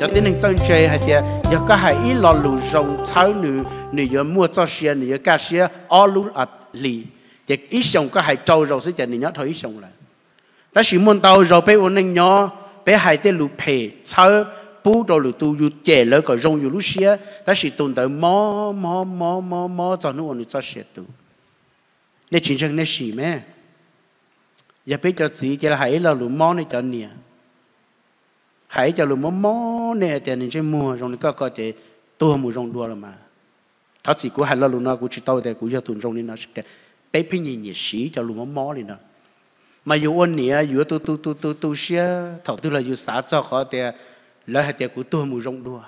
cho tên nên chân chơi hay tiệt giờ có hay ít lo lù rồng cháu nữ nữ giờ mua cho xe nữ giờ cá xe ở lù ở lì thì ít sống có hay trâu rồi sẽ chạy nữ nhớ thôi ít sống lại ta chỉ muốn tàu rồi bé ôn nên nhớ bé hay tên lù phê cháu bù đồ lù tu yu chè lỡ có rồng yu lù xe ta chỉ tồn tại mò mò mò mò mò cho nữ ôn cho xe tu nên chính chân nên gì mẹ giờ bé cho chị cái là hãy là lù mò này cho nè hãy cho lù mò mò nè tiền nên chơi mua rồi có có thể tua mua rong đua rồi mà thật sự của hai là luôn nó của chỉ tao thì của cho tuần rong đi nó sẽ bé phi nhìn nhiệt sĩ cho lù mò mò đi nó mà dù ôn nè dù tu tu tu tu tu xia, thầu tư là dù xã cho khó thì lỡ hai tiền của tua mua rong đua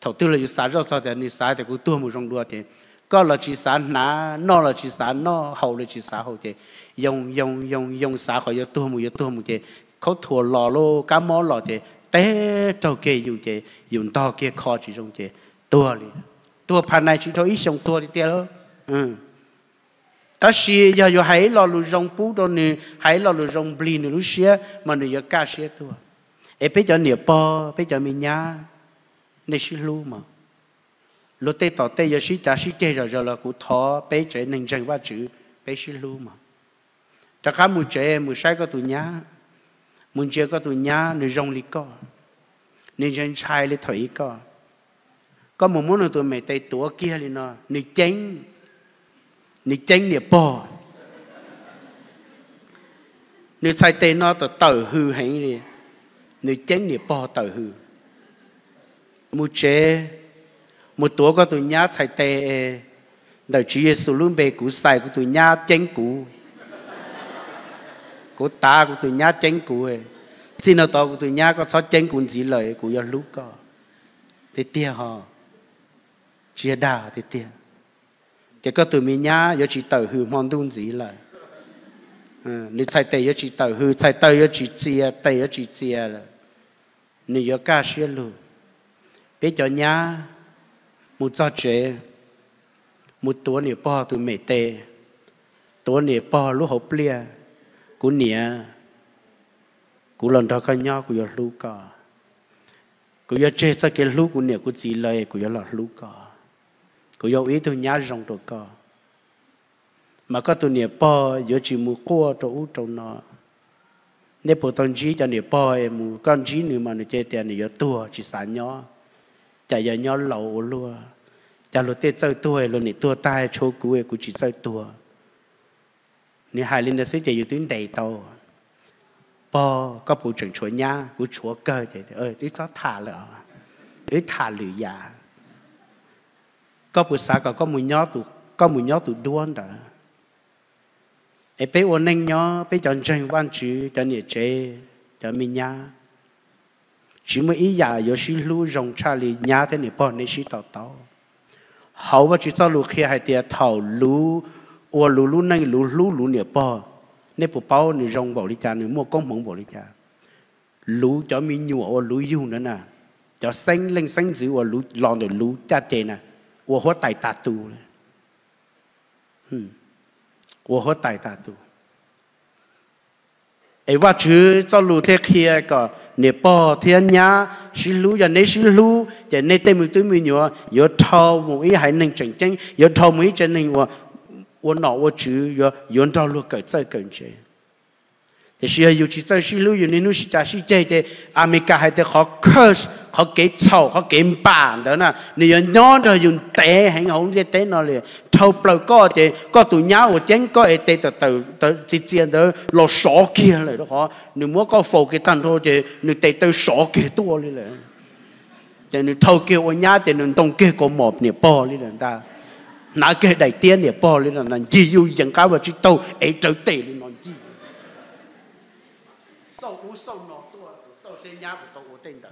thầu tư là dù xã cho cho thì ni xã thì của tua mua rong đua thì có là chỉ xã nã nó là chỉ xã nó hậu là chỉ xã hậu thì dùng dùng dùng dùng xã khỏi tua mua tua mua thì เขาถั่วหล่อโลกามอหล่อเจเต้เจ้าเกอยู่เจอยู่ต่อเกคอจีจงเจตัวเลยตัวภายในชีวิตอีสองตัวเดียวอืมแต่สิอย่าอยู่ให้เราลุจงปูตัวนี้ให้เราลุจงบลีนลุเสียมันอยู่กาเสียตัวเอไปจะเหนียวปอไปจะมีญาในชีลูมาลูเตต่อเตยชิจ่าชิเจจะจะละกูท้อไปเจหนึ่งจังว่าจือ Muốn chơi có tụi nhá người rong lì có nên chân trai lý thủy có có một món tụi mày tay tủa kia li nó người chánh người chánh người bò. Người sai tay nó tụi tờ hư hay đi. Người chánh người bò tờ hư. Mua chế một tủa có tụi nhá sai tay ờ, đời Chúa Giêsu luôn bề cũ sai của tụi nhá chánh cũ của ta của tôi nhá chánh cụ ấy. Xin nó to của tôi nhá, có sao chánh cụ gì lời của do lúc có thì tia họ, chia đào thì tia. Cái có tụi mình nhá giờ chỉ tờ hư mong đun gì lời nếu sai tây giờ chỉ tờ hư, sai tây giờ chỉ chia, tây giờ chỉ chia là nếu do ca chia luôn biết cho nhá, một cho chế một tuổi thì bỏ tụi mẹ tê tuổi thì bỏ lúc hộp lia cú nia cú lần đó cái nhau cú giờ lú cả cú giờ chơi sa cái lú cú nia cú chỉ lời, cú giờ là lú cả cú giờ ý tôi nhá rong đồ cả mà có tôi nia po giờ chỉ mua qua cho u trong nó nếu bộ tôn chỉ cho nia po em mua con chỉ nữa mà nó chơi tiền nia tua chỉ sản nhỏ chạy giờ nhỏ lẩu luôn chả lúc tết chơi tua luôn nia tua tai chỗ cú cú chỉ chơi tua 你海林的世界有点地道，不，个不正确呀，我错个的，呃，你找他了，你他了呀，个不啥个个木鸟都个木鸟都多的，哎，被我弄鸟，被咱真万句，咱也这，咱咪呀，只么一呀，有时路容差里呀，咱也帮你是道道，好，我只走路去还得套路。ua lu lu nang lu lu lu nè po nè po bao nè rong bảo đi cha nè mua con mong bảo đi cha lu cho mi nhua ua lu yu nữa nè cho xanh lên xanh dữ ua lu lon rồi lu cha chê nè ua hoa tài tà tu nè hmm. hoa tài tà tu ấy và chứ cho lu thế kia cả nè po thiên nhá sư lu giờ nè sư lu giờ nè tên mình tôi mình nhua giờ thâu mũi hãy nâng chỉnh chỉnh giờ thâu mũi chân nâng 我脑我只要用到路改再更正。但是有去在西路有你努是假是这的，阿美加还得好可好给臭好给板的呢，你要鸟的用带很好的带那里，头不高的高度鸟我真高一带的头头直接的落手机来的哈，你莫搞佛给单多的，你带到手机多的嘞，แต่你头给我鸟的你东给个毛你包的人的。 Nã cái đại tiên này, bỏ lên là nàn gì yêu dân cao và chiếc tàu, ấy trở tệ lên nàn gì sau cú, sau nó tua, sau xe nhá của tôi của tên đó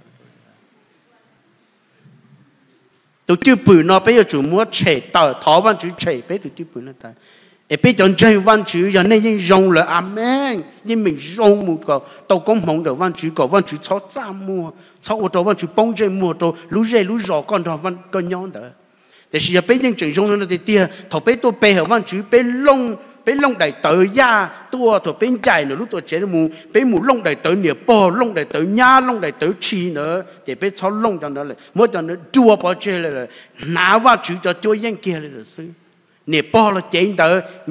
tôi chưa bự nó bây giờ chủ mua trẻ tờ, thó văn chữ trẻ bây tôi chưa bự nó ta ấy bây giờ chơi văn chữ, giờ này nhưng rong là amen. Nhưng mình rong một cái tôi cũng mong được văn chữ có văn chữ cho cha mua cho ô tô văn chữ bông chơi mua tô lú rê lú rõ con đó văn, con nhon đó แต่สิ่งเป็นยังจึงงนั่นเดียถ้าเป็นตัวเป็นวันจุเป็นลงเป็นลงได้ตัวย่าตัวถ้าเป็นใจเนรู้ตัวเจริญมูเป็นหมูลงได้ตัวเหนียวปอลงได้ตัวหญ้าลงได้ตัวชีเนอะแต่เป็นชอบลงจังนั้นเลยเมื่อจังนั้นจัวปอเจเลยเลยนาว่าจุจะจัวยังเกียเลยซื้อเนี่ยปอเราเจนเตอ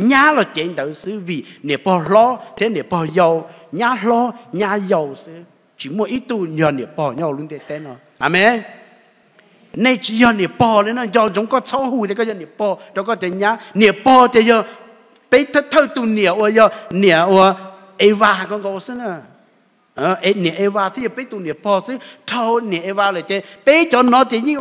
หญ้าเราเจนเตอซื้อวีเนี่ยปอล้อเท่เนี่ยปอยาวหญ้าล้อหญ้ายาวซื้อ chỉ mỗi ít tu nhờ เนี่ยปอยาวลุ้นเต้นเนาะอเมน nay chỉ do nè bò lên nó, do chúng có sáu hù thì có do nè bò. Đó có thể nhá nè bò thì giờ bé thơ thơ tu nè ô do nè ô Eva, con có xin à ờ nè Eva thì giờ bé tu nè bò xin thâu nè Eva lại chơi bé cho nó thì như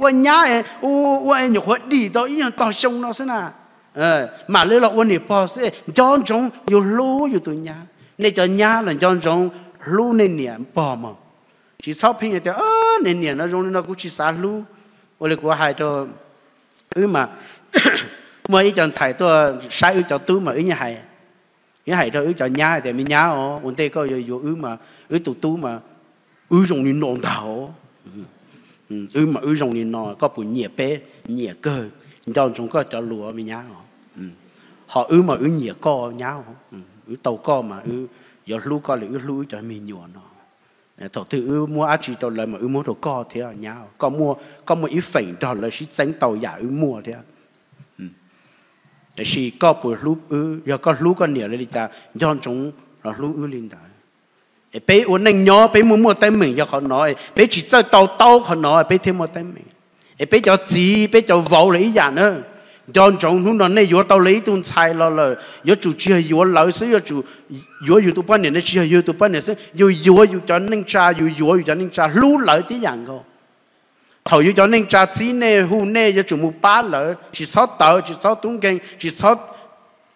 ô nhá ấy ô ô ấy nhục hết đi đó như là sông nó xin à ờ mà lấy là ô nè bò xin do chúng dù lú yêu tu nhá. Nên cho nhá là do chúng lú nên nè bò mà chỉ sau pin thì ơ, nền nền nó rong nó cũng chỉ xa lu. Ô lê của hai đó ư mà mà ý chọn xài tôi, sai ư chọn tu mà ý như hay ý hay đó ư chọn nhá thì mình nhá ó ổn tê có dù ư mà ư tụ tu mà ư rong nhìn nòng đảo ư mà ư rong nhìn nò có bụi nhẹ bé, nhẹ cơ. Trong chúng có chọn lúa mình nhá ó ừ. họ ư mà ư nhẹ co nhá ó ư tàu co mà ư giờ lúa co là ư lu cho mình nhuộn nó thọ tự ư mua ác chỉ tàu lời mà ư mua đồ co thế à nhá có mua, có một ít phèn đó lời chỉ tránh tàu giả ư mua thế à. Ừ. Để chỉ có bùn lúc ư, giờ có lúc có nhiều lên ta nhon chúng là lúc ư lên ta. Bé uốn nành nhỏ bé mua mua tay mình giờ họ nói. Bé chỉ chơi tàu tàu họ nói bé thêm mua tay mình. Bé cho chỉ bé cho vậu lấy giả nữa chọn chọn hôm đó này vừa tao lấy tuần xài lo lo vừa chủ chia vừa lấy sư vừa chủ vừa vừa tụi bạn này chia vừa tụi bạn này sẽ vừa vừa vừa cho nên cha vừa vừa vừa cho nên cha lú lợi tí dạng cô thầu vừa cho nên cha chỉ nè hu nè vừa chủ mua ba lợi chỉ sáu tờ chỉ sáu tuấn kinh chỉ sáu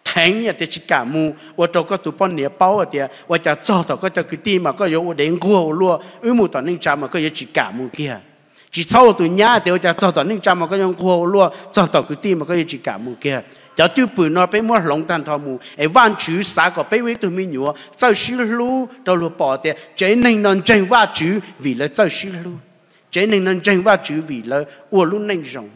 thánh nhà thì chỉ cả mù, và cho các tụi bạn này bao thì và cho cho thầu có cho cái tim mà có vừa điện cua lúa ư mu tao nên cha mà có vừa chỉ cả mù kia chỉ sau tụi nhà thì cha cho tao nên cha mà có những khô lúa cho tao cứ tìm mà có chỉ cả mù kia. Cho tôi bự nó bé mua lồng tan thao mù. Ai văn chữ xã có bé với tụi mi nhớ sau xí lú tao lúa bỏ thì chế nên nên tranh va chữ vì là sau xí lú. Chế nên nên tranh va chữ vì là uổng luôn nên rồng.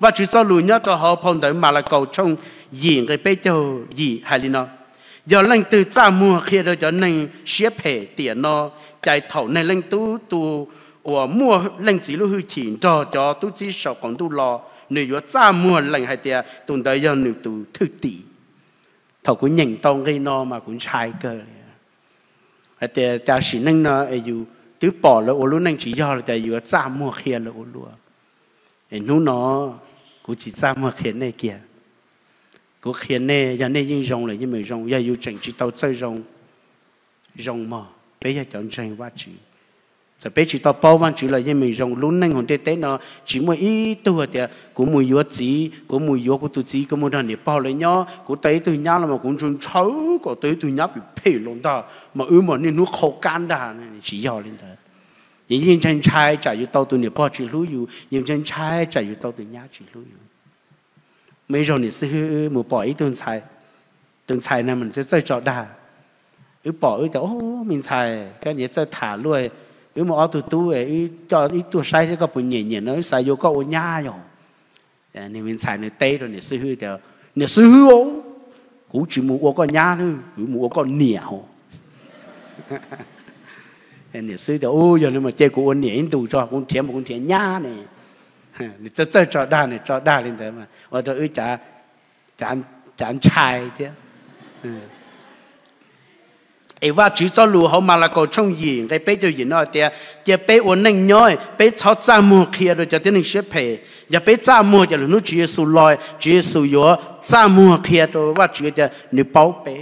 Và chữ sau lúa nhớ cho họ phong tới mà là cầu trong diện cái bé cho gì hay là nó. Giờ lên từ cha mua kia rồi cho nên xếp hệ tiền nó. Chạy thầu này lên tú tu 我 mua lên chỉ lúc hư tiền cho cho tu chỉ sợ còn tu lo. Nếu có cha mua lên hay tiền tuần tới giờ nếu tu thứ tỷ thầu cũng nhận tông cái nó mà cũng sai cơ. Hay tiền ta chỉ nên nó ấy dù tứ bỏ là ô lúc nên chỉ do là tại dù cha mua kia là ô lúc ấy nó cũng chỉ จะไปชิตอป้อวันจุเลยยังมีจงลุ้นนั่งคนเต้เนาะชิมวยอีตัวเดียกูมวยยัวจีกูมวยยัวกูตัวจีกูมวยดันเนี่ยป้อเลยเนาะกูเต้ตัวเนาะแล้วมากูชนเช้าก็เต้ตัวเนาะไปเพ่ลงตามาอือมันนี่นู้เขาการด่าเนี่ยชี้ยอเลยเถอะยังยังฉันชายจะอยู่ตัวตัวเนี่ยป้อจีรู้อยู่ยังฉันชายจะอยู่ตัวตัวเนาะจีรู้อยู่ไม่จงเนี่ยซื้อมือป้ออีตัวชายตัวชายนั่นมันจะเจอจอด่าอือป้ออือแต่โอ้มินชายก็เนี่ยจะถ่าด้วย ý mà ở tụ tu ấy cho, ý tu sai cho các bạn nhỉ nhỉ nói, sai vô các bạn nhá rồi nên mình sai nơi tây rồi nên sư hư thì nên sư hư ông cũng chỉ muốn ô con nhá nữa cũng muốn ô con nhẹo nên sư thì, ô, giờ nên mà chơi của ông nhỉ tụ cho, cũng thiệt một cũng thiệt nhá này nên cho cho cho đa này, cho đa lên thế mà. Ở đó ư chả chả chả trai thế. Ừ ai và chú cho lù họ mà là cầu trong gì cái bé cho gì nó thì thì bé ổn định nhói, bé cho cha mua kia rồi cho tiếng xếp hè giờ bé cha mua cho nó chú số loi, chú số yếu cha mua kia rồi và chú cho nó bảo bé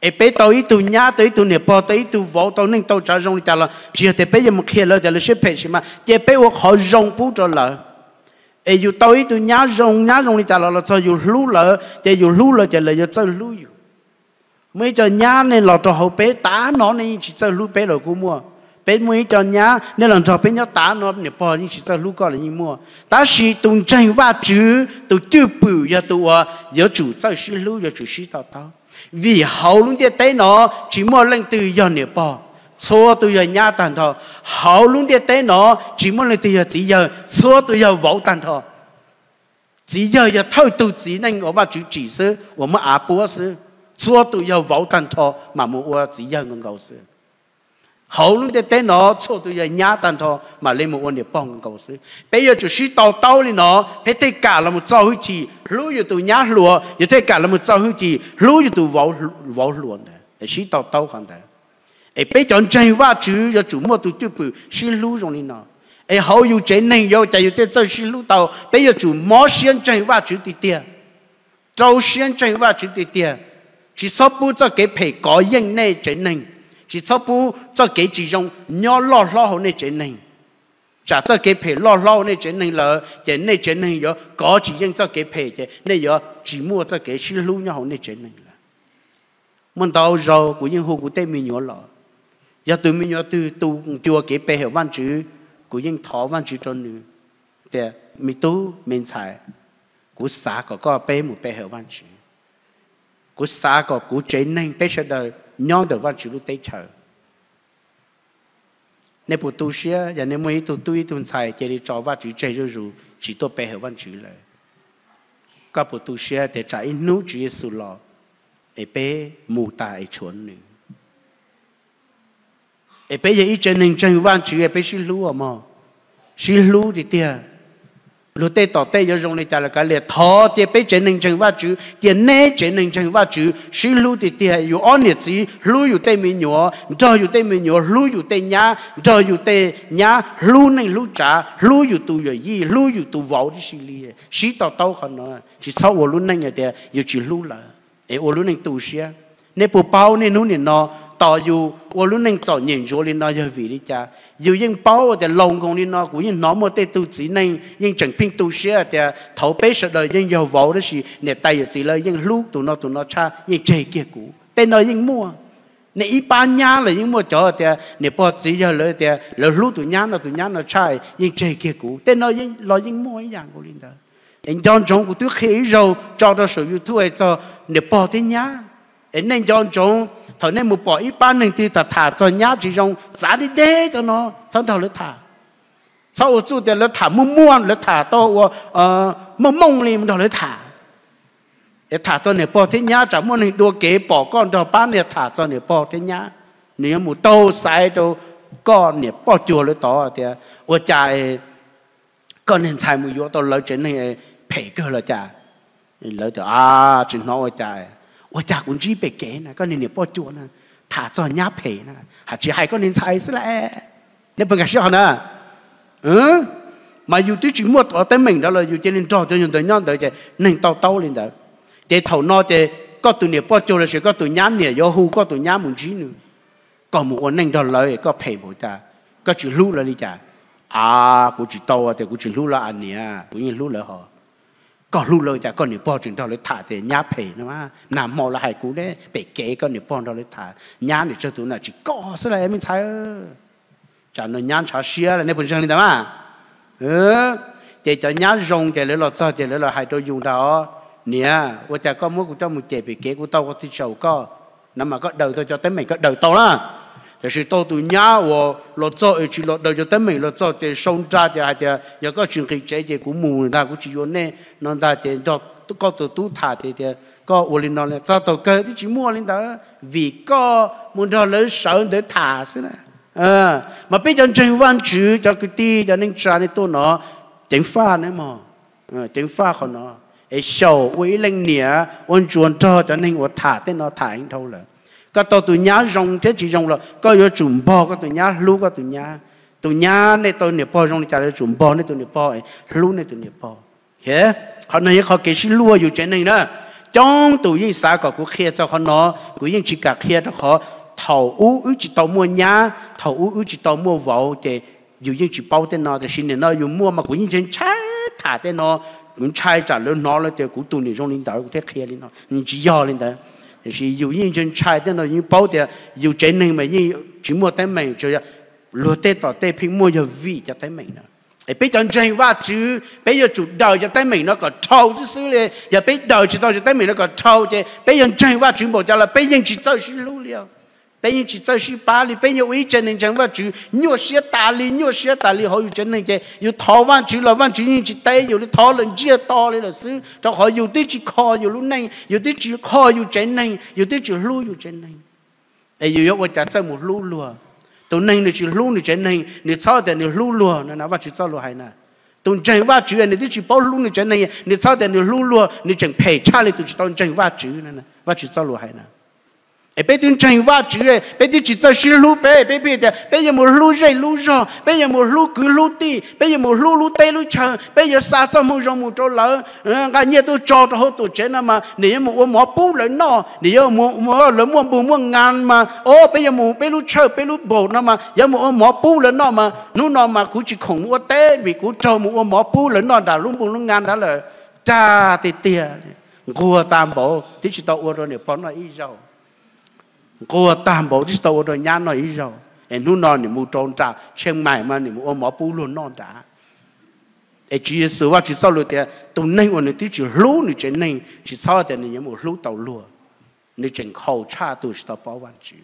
ai bé tao ít tu nhá tao ít tu nè bao tao ít tu vô tao nên tao trả rong cho là chỉ thì bé giờ mua kia rồi cho nó xếp hè mà thì bé họ rong bù cho là ai dù tôi tôi nhá rong nhá rong đi trả là cho dù lú lợ để dù lú lợ trả là cho chơi lú dù mấy cho nhá nên là cho hậu bé tá nó nên chỉ chơi lú bé rồi cũng mua bé mấy cho nhá nên là cho bé nhá tá nó nên bỏ nhưng chỉ chơi lú có là như mua ta chỉ tung chân va chữ tu tiêu bự ya tu à giờ chủ chơi sĩ lú giờ chủ sĩ tao tao vì hậu luôn để tay nó chỉ mua lên từ giờ nè bỏ số tôi giờ nhá tàn thọ hậu luôn địa tế nó chỉ muốn là tôi giờ chỉ giờ số tôi giờ vỗ tàn thọ 只要要透度只能我把主指示，我们阿波是 做到要保单托，嘛么我只要能够是。好路的电脑错都要压单托，嘛你们我哋帮够是。比如就是到到哩喏，喺啲架啦么走回去，路要到压路，要啲架啦么走回去，路要到保保路的，是到到看的。诶，比较真话主要做么都对不，是路上哩喏。诶，好有真能有，就有啲走是路到，比如做冇先真话主啲啲，做先真话主啲啲，chỉ số bu cho cái phải có yên này chế nên. Chỉ số bu cho cái chỉ dùng nhỏ lo lo hồ này chế nên. Chả cho cái phải lo lo này chế nên là chế này chế nên rồi có chỉ yên cho cái phải chế này rồi chỉ mua cho cái chỉ lưu nhau hồ này chế nên là. Mình đâu rồi của những hồ của tây mình nhỏ lo giờ tụi mình nhỏ từ tu chưa cái phải hiểu văn chữ của những thọ văn chữ cho nữ. Để mình tu mình xài của xã có có bê một bê hiểu văn chữ của xa có của chuyện nên bây giờ đời, nhon được văn chữ lúc tây chờ. Nếu bộ tu sửa và nếu mấy tu tu tu sai chỉ đi cho văn chữ chơi rồi rồi chỉ tôi bé văn chữ lời các bộ tu sửa để trái nụ chữ sự lo ấy bé mù ta ấy chuẩn nữa ấy bé giờ ít chân nên chân văn chữ ấy bé xin lúa mà xin lúa thì tiền 如对到对有容易在了个里，他的被真能成话主，的内真能成话主，是路的的有安日子，路有对面鸟，这有对面鸟，路有对鸟，这有对鸟，路能路渣，路有都愿意，路有都 walk 的系列，是到到可能是超我路能的的有几路了，哎，我路能都是啊，你不包你路你喏。 ต่ออยู่ว่ารุ่นนึงจ่อยิงจัวลินนอยวีลิจ้าอยู่ยังเป้าแต่ลงกงลินนอกูยังน้อมเตตูจีนึงยังจังพิงตูเชียแต่เขาเป๊ะสุดเลยยังยาววอได้สิเนี่ยไตอยู่สิเลยยังลูกตัวนอตัวนอชายังเจเกียกูแต่นอยังมั่วเนี่ยอีปานยาเลยยังมั่วจ่อแต่เนี่ยพอสิเยอะเลยแต่แล้วลูกตัวยานอตัวยานอชายยังเจเกียกูแต่นอยังรอยังมั่วอย่างกูลินเดอ anh John John của tôi khi rồi cho đó sử dụng thuê cho để bỏ thế nhá anh John John thầu nên một bỏ ít ban nên thì ta thả cho nhá chỉ trong giá đi đế cho nó sau thầu lấy thả. Sau chú thì lấy thả, mua mua lấy thả to ờ mông mông lên đó lấy thả. Để thả cho nè bỏ thế nhá chẳng muốn nên đua kế, bỏ con đó bán nè thả cho nè bỏ thế nhá. Nếu một tô sai đâu con nè bỏ chùa lấy to thì ở chạy con nên xài một yếu tôi lấy trên này phải cơ là cha. Lấy từ à chỉ nói ở chạy 我家公鸡被给呢，个年年包做呢，他做人家赔呢，还只还个人才是嘞，你不敢笑呢？嗯，mà dù tôi chỉ mua ở tới mình đó là dù cho nên trò cho những tụi nhau tới cái nên tao tao lên đó để thầu nó để có tụi nhiều bao nhiêu là sẽ có tụi nhám nhiều do hu có tụi nhám muốn gì nữa có một ổn định đó lợi có赔不ta có chỉ lưu là đi chả à cũng chỉ tao thì cũng chỉ lưu là anh nè cũng như lưu là họ có lưu lâu cho con nhiều bò chuyện đó lấy thả thì nhá phê nữa mà. Nằm mò là hai cú đấy bị kế con nhiều bò đó lấy thả. Nhá thì cho tụi nó chỉ có sẽ là em mình thấy chả nó nhá chả xia là nên bình thường đi mà. Ừ để cho nhá rong, để lấy lọt cho để lấy lọt hai đôi dùng đó. Nè và chả con muốn của cho một chế bị kế của tao có thì sầu có. Nằm mà có đầu tôi cho tới mình có đầu tao đó. 就是到度伢我落做一去落到就等没落做的生扎的还的，有个群体这的古木那古只有呢，那大的到都搞到都他的的，ก็我领导呢，找到个的只摸领导，为个摸到人手的他是呢，呃，mà bây giờ chân văn chữ cho cái ti cho nên trả này tôi nó chính pha nữa mà, ờ, chính pha của nó, ấy sầu với lên nhẹ, ôn chuồn cho cho nên 我 thả tên nó thả anh thôi rồi cái tụi nhá rong thế chỉ rong là có yếu chuẩn bò cái tụi nhá lú cái tụi nhá. Tụi nhá này tụi nè bò rong trả lại chuẩn bò, này tụi nè bò lú này tụi nè bò. Thế, họ nói họ cái xin lúa อยู่ trên này nữa trong tụi những xã có của kia cho họ nó của những chỉ cả kia họ. Thầu u u chỉ tàu mua nhá thầu u u chỉ tàu mua vào thì dù những chỉ bao tên nó thì xin nó dùng mua mà của những chân trái thả tên nó, cũng trái trả lớn nó là thì của tụi này trong linh đạo cũng thế kia lên nó. Chỉ do lên đó thì dù như chân trai tên là như bao tiền dù chế nên mà như chỉ mua tới mình cho lúa tê tỏ tê phim mua cho vị cho tới mình nữa. Ấy bây giờ chân ว่า chứ bây giờ chủ đầu cho tới mình nó có thâu chứ xứ liền giờ bây đầu chỉ đầu cho tới mình nó có thâu chứ bây giờ chân ว่า chủ bộ cho là bây giờ chỉ cho chỉ lú liền bây giờ chỉ cho sư ba li bây giờ ý chân nên chẳng vào chú nhiều xe đà li nhiều xe đà li họ yêu chân nên cái yêu thọ văn chú là văn chú nhưng chỉ tay yêu thọ lần chia to lên là sư cho họ yêu tí chỉ kho yêu lúc này yêu tí chỉ kho yêu chân nên yêu tí chỉ lu yêu chân nên ấy yêu yêu cái chân một lu lùa tụi nên thì chỉ lu thì chân nên thì sao thì lu lùa nó nói vào chỉ sao lùa hay nè tụi chân vào chú này thì chỉ bảo lu thì chân nên thì sao thì lu lùa thì chẳng phải cha thì tụi chỉ tụi chân vào chú nè vào chỉ sao lùa hay nè ai bé tin chân va chữ ấy bé chỉ cho xin lu bé bé bé de bé giờ một lu dây lu rò bé giờ một lu cứ lu ti bé giờ một lu lu tê lu chờ giờ xa cho một rong một chỗ lỡ cái nhà tôi cho cho họ tổ chức mà nếu một mỏ bù lớn nọ nếu một mỏ lớn một bù một ngan mà ô bây giờ một bé lu chờ bé lu bổ nó mà giờ một mỏ bù lớn nọ mà nu nọ mà cũng chỉ khổng một tê vì cũng cho một mỏ bù lớn đã lu bù lu ngan đã là cha tê tê gua tam bộ tí chỉ tao rồi nè phón nó ý rồi cô tam bộ đi tàu rồi nhà nói rồi. Em nu non thì mu trôn trả xem mày mà thì mu ôm mỏ bù luôn non trả. Em chỉ sự ว่า chỉ sau rồi thì tụi nên ôn thì chỉ lú thì chỉ nên chỉ sau thì nên mu lú tàu lúa ni chỉ khẩu cha tu chỉ tàu bảo văn chữ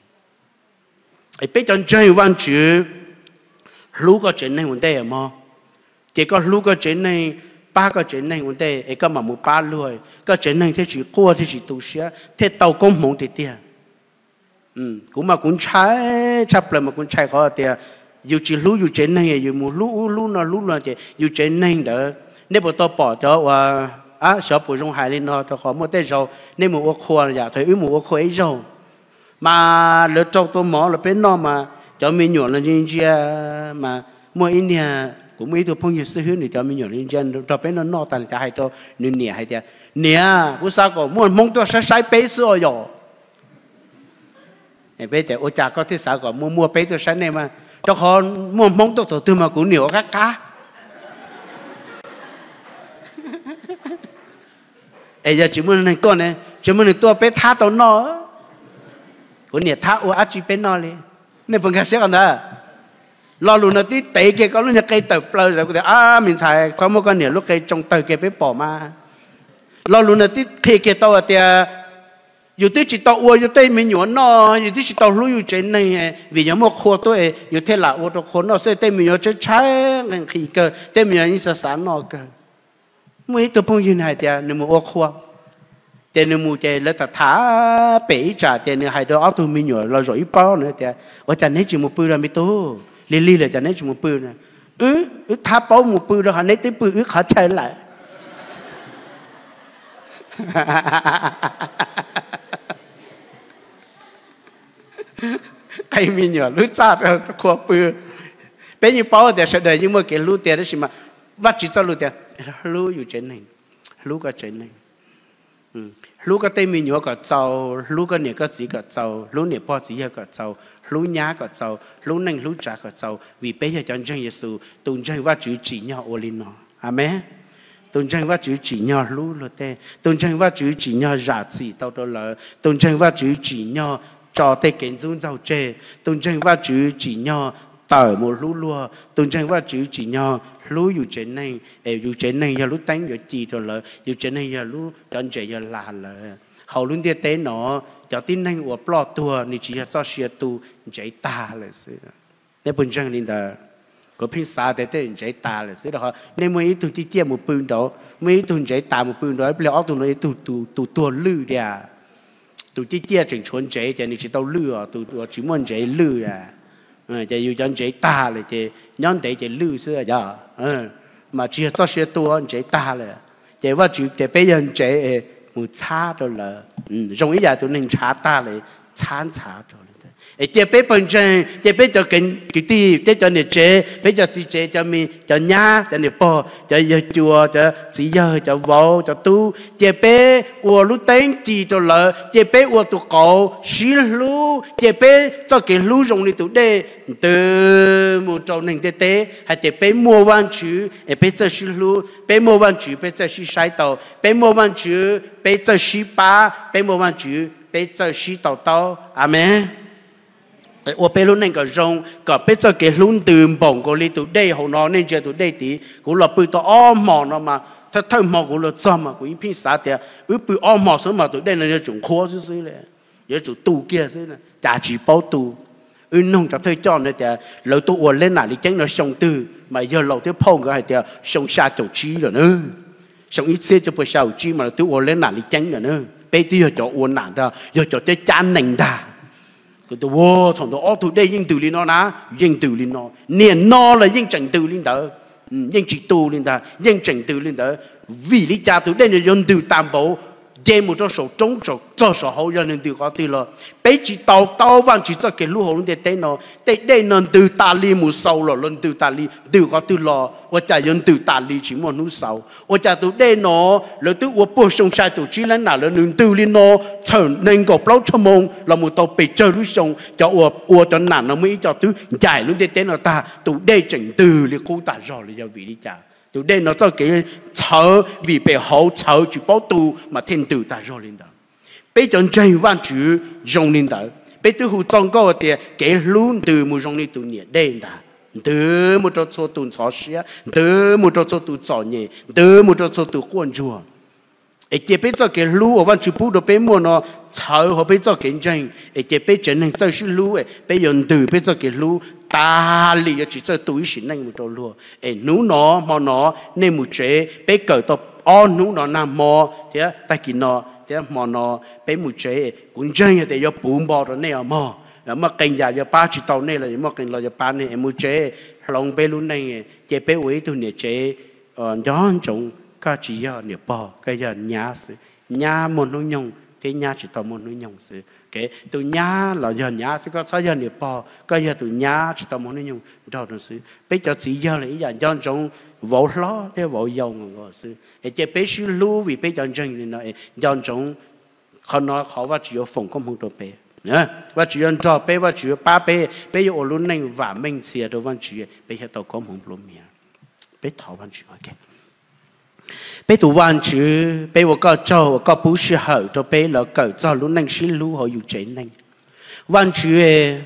em biết chọn chơi văn chữ lú có à chỉ nên vấn đề mà thì có lú có chỉ nên ba cái chuyện này vấn đề ấy có mà một ba lùi. Cái chuyện này thế chỉ qua thế chỉ tu sửa thế tàu công mong thì tiền ừ cũng mà cũng trái chấp lại mà cũng trái khó thì à, dù chỉ lú, dù trên này dù mù lú lú nó lú nó thì, dù trên này đó, nếu mà tôi bỏ cho và à sợ bổ trong hải lên nó cho khó một tay rồi nếu mà ô khoa là thấy ứ một ô khoa ấy rồi mà lỡ trong tôi mỏ là bên nó mà, cho mình nhổ là như chia mà mua ít nhà cũng mấy tôi phong nhiệt sư hướng thì cho mình nhổ lên chân cho bên nó nó tàn cho hai cho nên nè hay thế. Nè, cũng sao có muốn mong tôi sẽ sai bế sữa rồi bây giờ ô cha, có thứ sáu gọi mua mua bế tôi sáng nay mà cho họ mua mong tôi thổ tư mà cũng nhiều các cá. Ấy giờ chỉ muốn này tôi này, chỉ muốn này tôi bế tha tôi nó. Cũng nhiều tha ô ác chỉ bế nó đi nên vâng, phần khác sẽ còn đó lo luôn nó tí tệ kia, có lúc nhà cây tập plơ rồi cái à mình xài, có một con nhiều lúc cây trồng tờ kia bế bỏ mà lo luôn nó tí kia kia tao thì 有啲只到我有对面有喏，有啲只到路有真呢，为什么khó tôi有天啦我都khó nó sẽ对面有这trái ngân khí cơ,对面有是啥nó cơ, mấy tôi phong yên hay thế, nếu mà khó, thế nếu mà thế là ta thả bể trả thế nếu hai đứa áo tôi mình nhỏ là rồi bao nữa thế, ở chẳng nên chỉ một bữa là mới tốt, lì lì là chẳng nên chỉ một bữa nữa, ừ, thả bao một bữa rồi hắn nên tới bữa ừ khó chạy lại. Cái mình nhỏ lú cha rồi khoa bự bây giờ bảo để sẽ đợi nhưng mà cái lú tiền đó gì mà vắt chỉ cho lú tiền lú อยู่ trên này lú cái trên này lú cái tên mình nhỏ cái giàu lú cái này cái gì cái giàu lú này bao gì cái giàu lú nhá cái giàu lú nành lú trả cái giàu vì bây giờ chân chân Giêsu tôn chân vắt chữ chỉ nhau ô linh nó amen tôn chân vắt chữ chỉ nhau lú lú tê tôn chân vắt chữ chỉ nhau giả chỉ tao đó là tôn chân vắt chữ chỉ nhau cho thế kiến dung giàu chê. Tôn tranh và chữ chỉ nhỏ tở một lũ lúa tôn tranh và chữ chỉ nhỏ lũ dù chế này ở dù chế này giờ lũ tánh giờ chỉ rồi lợi dù chế này giờ lũ đón chế giờ là lợi hầu luôn tiết tế nó cho tin này của plo tua ni chỉ cho xe tu chế ta là sự để bình trong linh đời có phim xa tế tế chế ta là sự đó nên mới tu chỉ chia một bưng đó mới tu chế ta một bưng đó bây giờ tu nó tu tu tu tu lư đi à tụ chỉ chia trình chuẩn chế, cho nên chỉ tao lừa tụ tụ chỉ muốn chế lừa. Ừ, à chỉ yêu chân chế ta là chỉ nhóm để chỉ lừa xưa giờ. Ừ, mà chỉ cho xe tua chế ta là chỉ ว่า chỉ để bây giờ chế một cha rồi là ừ rồi giờ tụi nên cha ta là chán cha rồi e te pe pon chen te pe to ken ki ti te to ne che pe to si che cho mi, cho nya cho ne po, cho yo chua cho si yo cho vo cho tu te pe wo lu ten ti to lo te pe wo tu ko shi lu te pe cho ke lu rong ni tu de từ mu trâu nền tế tế hay te pe mua van chu e pe cho shi lu pe mua van chu pe cho shi sai to pe mua van chu pe cho shi pa pe mua van chu pe cho shi tao tao amen tại ô bê luôn nên cả rong cả bê cho cái lún tường bổng của li từ đây hồ nó nên chơi từ đây tí. Cũng là bây to, o mò nó mà. Thật thật mò cũng là cho mà cũng pin xả tiền ứ, bự, o mò số mà từ đây là chúng khó chứ gì này nhớ chúng tù kia chứ này trả chỉ bao tù. Ứ, nông cho thấy cho nên tiền lâu tụ ô lên lại đi chén nó sông tư. Mà giờ lâu tiếp phong cái thì sông xa chỗ chi rồi nữa sông ít xe cho bữa sau trí mà tụ ô lên lại đi chén rồi nữa bây giờ cho ô nạn đó giờ cho cái chán nành đà cái tôi vô, thằng tôi ô tôi đây nhưng từ liên nó ná, nhưng từ liên nó. Niệm nó là nhưng chẳng từ liên đó ừ, nhưng chỉ tu liên đó nhưng chẳng từ liên đó vì lý cha tôi đây là dùng từ tam bảo chế một cho số trống số cho số hậu ra nên từ có từ lo bé chỉ tàu tàu vang chỉ cho cái lũ hậu để tên nó để nên từ ta li một sâu lo lên từ ta li từ có từ lo và trả dân từ ta li chỉ một nút sâu và trả từ đây nó lỡ từ của bổ sai từ chỉ lên nào lỡ nên từ li nó thở nên có bao cho mông là một tàu bị chơi lũ cho ua ua cho nản nó mới cho từ giải luôn để tên nó ta từ đây chỉnh từ li cô ta rồi là giờ đi chả từ đây nó cho cái chờ vì bề hậu chờ chỉ bảo tu mà thiên tử ta rồi lên đó bây giờ chân văn chữ dùng lên đó bây giờ hữu trong có thì cái luôn từ một dùng lên từ nhẹ đây đó từ một chỗ chỗ tu chó xía từ một chỗ chỗ tu chó nhẹ, từ một chỗ chỗ tu quan chùa ấy cái bây giờ cái lũ ở văn chữ bút đồ bây mua nó chờ họ bây giờ cái chân ấy cái bây giờ nên chơi sự lũ ấy bây giờ từ bây giờ cái lũ ta lì chỉ cho túi xin nên một đồ luo, ê nú nó mò nó nên một chế bé cởi tập o nú nó nằm mò thế ta kỳ nó thế mò nó bé một chế cũng chơi để cho bùn bò rồi nè mò mà kinh già cho ba chỉ tàu này là mà kinh là yo ba em một chế lòng bé luôn này chế bé uế tu nè chế ờ đó chúng cái chỉ giờ nè bò cái giờ nhà sự nhà một nông nhung thế nhà chỉ tàu một nông nhung sự cái tụ nhá là giờ nhá sẽ có sao giờ nhiều bò, có giờ tụ nhá chỉ tao muốn nói nhung đó nó sư bây giờ chỉ giờ là giờ cho trong vỗ lo thế vỗ dầu ngon sư để chế bây giờ lưu vì bây giờ chân thì nó giờ trong khó nói khó, và chỉ có phòng không hung đồ bê nhá và chỉ có cho bê và chỉ có ba bê bây ở luôn này và mình xìa đồ văn chỉ bây giờ tao có hung đồ miệng bây thảo văn chỉ, ok bây tụ văn chữ bây vợ có cho wo có bù sư hậu cho bây là cởi cho lúc năng xin lu họ yêu chế năng văn chữ e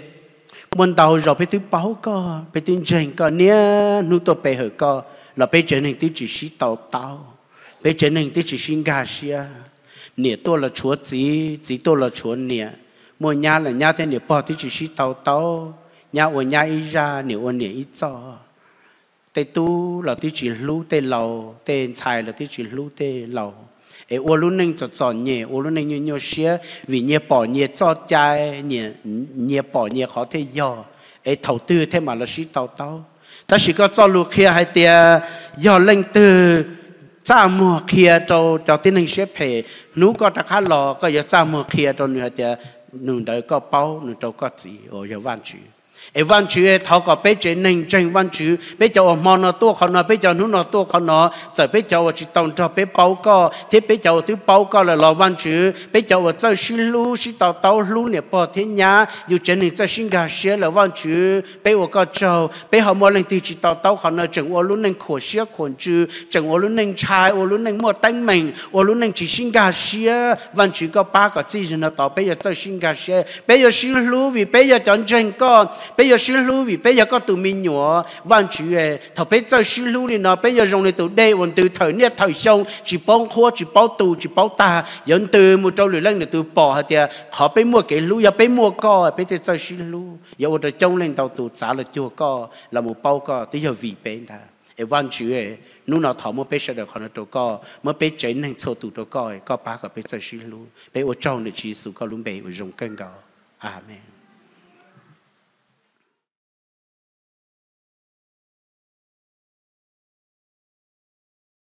muốn tàu rồi bây tụ báo có bây tụ chân có nia nu tổ bây hở có là bây chế năng tụ chỉ sĩ tàu tàu bây chế năng tụ chỉ xin gà xia nia tôi là chúa chỉ chỉ tôi là chúa nia mua nhà là nhà thế nia bỏ tụ chỉ sĩ tàu tàu nhà ở nhà ý ra nia ở nia ý cho tê tu là tí chỉ lú tê lầu tê chài, là tí chỉ lú tê lầu. Ê ô lú nâng cho cho nhẹ ô lú nâng như nhau xía vì nhẹ bỏ nhẹ cho trái nhẹ nhẹ bỏ nhẹ khó thế do. Ê thầu tư thế mà là xí tàu tàu. Ta chỉ có cho lú kia hay tia do lên từ cha mùa kia cho cho tên nâng xếp hệ nú có ta khá lò có giờ cha mùa kia cho nửa tia nụ đời có bao nụ trâu có gì ở giờ văn ไอ้วันชื่อเท่าก็ไปเจนึงเจงวันชื่อไปเจ้ามอนตัวเขานอไปเจ้านุ่นตัวเขานอใส่ไปเจ้าจิตตองจอไปเป่าก็เทไปเจ้าถือเป่าก็แลยรอวันชื่อไปเจ้าเจ้าชิลูชิต่าเต่าลูเนี่ยพอเทียนยาอยู่เจนึงเจ้าชิงกาเชียแล้ววันชื่อไปว่าก็เจ้าไปหอมอลังตีจิตต่าเต่าเขานอจังว่ลุนหนึ่งขวเชียขวจือจังว่ลุนหนึ่งชายว่ลุนหนึ่งมัวตั้งม่งว่าลุนหนึ่งจีชิงกาเชียวันชื่อก็ป้าก็จีนนะต่อไปเจ้าชิงกาเชียไปเจ้าชิลูวิไปเจ้าจันเจงก็ bây giờ xin lưu vì bây giờ có tụi mình nhỏ văn chữ ấy thầu bây giờ xin lưu thì nó bây giờ dùng để tụi đây còn từ thời niên thời sông chỉ bao khô chỉ bao tù chỉ bao ta dẫn từ một trâu lưỡi lên để tụ bỏ hả tiệt họ bây mua cái lưu giờ bây mua co bây giờ xin lưu giờ ở trong lên tàu tụi trả là chưa co là một bao co tới giờ vì bên ta ấy văn chữ ấy nu nào thọ mua bây giờ được họ nó tụ co mà bây giờ nên số tụi tụ co co ba cái bây giờ xin lưu bây ở trong để chỉ số co luôn bây ở dùng cân gạo, amen